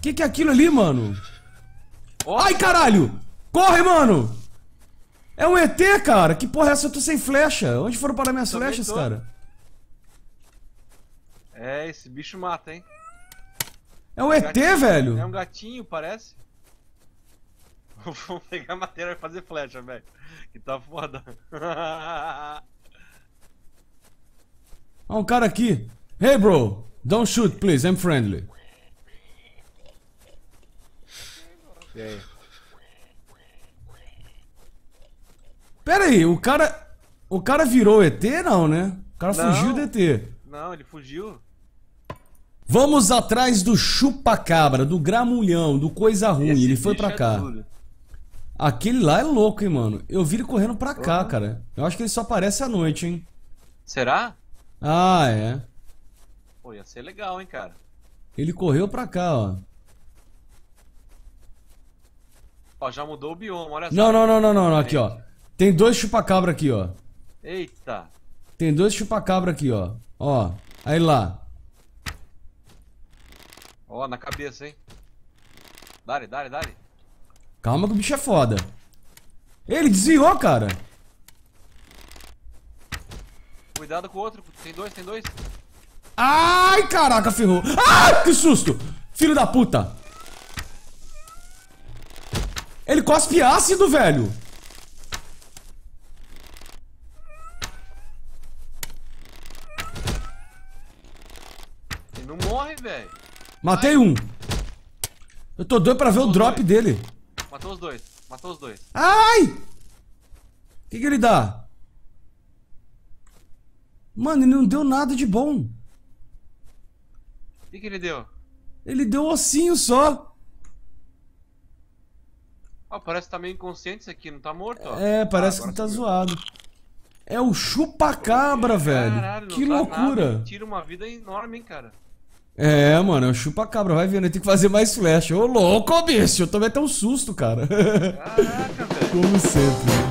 Que que é aquilo ali, mano? Ó, Ai, caralho! Corre, mano! É um ET, cara! Que porra é essa? Eu tô sem flecha. Onde foram parar minhas Também flechas, tô. cara? É, esse bicho mata, hein? É um ET, Gatinho. velho! É um gatinho, parece. Vamos pegar a matéria e fazer flecha, velho. Que tá foda. Ó, um cara aqui. Hey, bro! Don't shoot, please. I'm friendly. E aí? Pera aí, o cara... O cara virou ET, não, né? O cara Não. fugiu do ET. Não, ele fugiu. Vamos atrás do chupa-cabra, do gramulhão, do coisa ruim. Esse ele foi pra é cá. duro. Aquele lá é louco, hein, mano. Eu vi ele correndo pra cá, Uhum. cara. Eu acho que ele só aparece à noite, hein. Será? Ah, é. Pô, ia ser legal, hein, cara. Ele correu pra cá, ó. Ó, já mudou o bioma, olha só. Não, não, não, não, não, não. Aqui, ó. Tem dois chupa-cabra aqui, ó. Eita. Tem dois chupa-cabra aqui, ó. Ó. Aí lá. Ó, na cabeça, hein. Dale, dale, dale. Calma que o bicho é foda. Ele desviou, cara. Cuidado com o outro. Tem dois, tem dois. Ai, caraca, ferrou. Ai, que susto. Filho da puta. Ele cospe ácido, velho. Ele não morre, velho. Matei um. Eu tô doido pra ver o Matou drop dois. dele. Matou os dois. Matou os dois. Ai! O que, que ele dá? Mano, ele não deu nada de bom. O que, que ele deu? Ele deu ossinho só. Ó, parece que tá meio inconsciente isso aqui, não tá morto, ó. É, parece Ah, que tá zoado. É o chupa-cabra, velho. Caralho, que loucura. nada. Tira uma vida enorme, hein, cara. É, mano, é o chupa-cabra. Vai vendo, tem que fazer mais flash. Ô, louco, bicho. Eu tomei até um susto, cara. Caraca, velho. Como sempre.